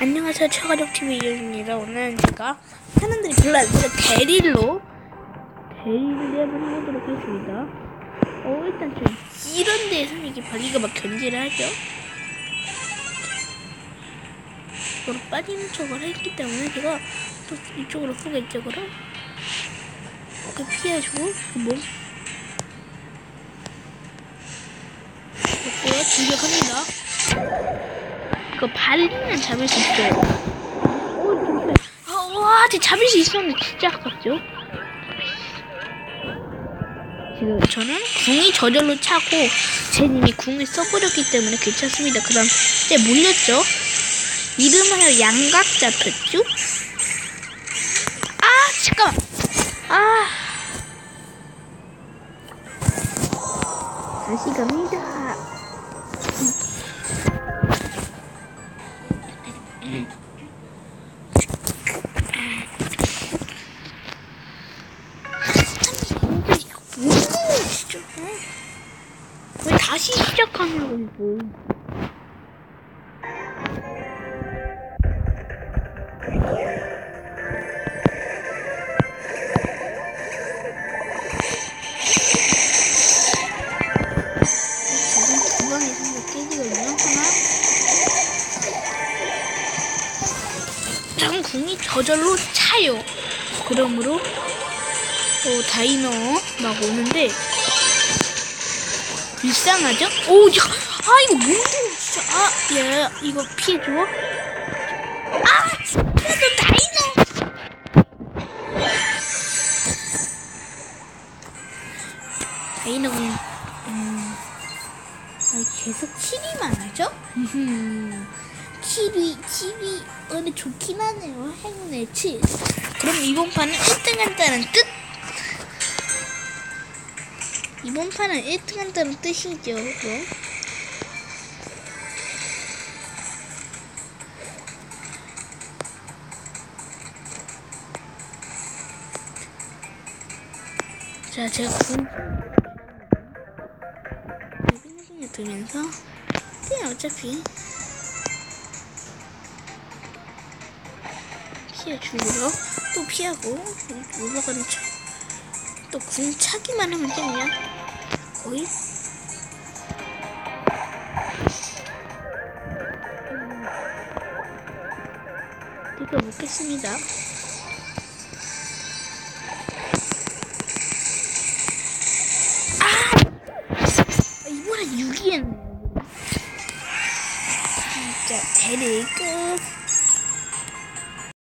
안녕하세요 최가족 TV 이현입니다. 오늘은 제가 사람들이 별로 안 쓰는 대릴로 대릴을 한번 해보도록 하겠습니다. 어 일단 좀 이런 데에서는 이게 발리가 막 견제를 하죠. 이쪽으로 빠지는 척을 했기 때문에 제가 또 이쪽으로 쏘겠죠 그럼 그 피해주고 그몸 그리고 진격합니다. 그 발리는 잡을 수 있어요. 아, 와, 쟤 잡을 수 있었는데 진짜 아깝죠? 지금 저는 궁이 저절로 차고 제님이 궁을 써버렸기 때문에 괜찮습니다. 그 다음 쟤 몰렸죠? 이름하여 양각 잡혔죠? 아, 잠깐만. 아. 다시 갑니다. 다시 시작하냐고 뭐. 지금 두 방에 상대 깨지거든요 하나 장 궁이 저절로 차요. 그러므로 어, 다이너 막 오는데 불쌍하죠? 오, 야, 아 이거 뭔데 진짜 아, 야, 이거 피해 줘. 아, 그래도 다이너. 다이너가 음, 아, 계속 7위만 하죠? 음, 7위, 7위, 어, 근데 좋긴 하네요. 행운의 7. 그럼 이번 판은 1등 한다는 뜻? 이번 판은 1등 한다는 뜻이죠, 그럼? 자, 제가 군 여기는 들면서 네, 어차피 피해 주고요. 또 피하고 올라가는 척. 또 궁 차기만 하면? 거 의? 이거 먹겠습니다. 아! 이번엔 6위였네요. 진짜 대리 끝.